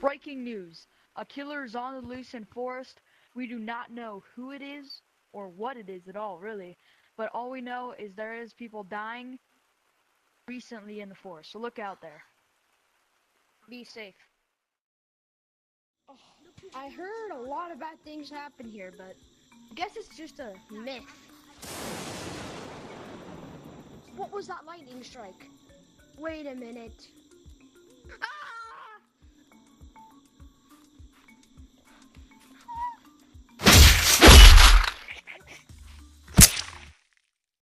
Breaking news. A killer is on the loose in forest. We do not know who it is or what it is at all, really. But all we know is there is people dying recently in the forest. So look out there. Be safe. I heard a lot of bad things happen here, but I guess it's just a myth. What was that lightning strike? Wait a minute.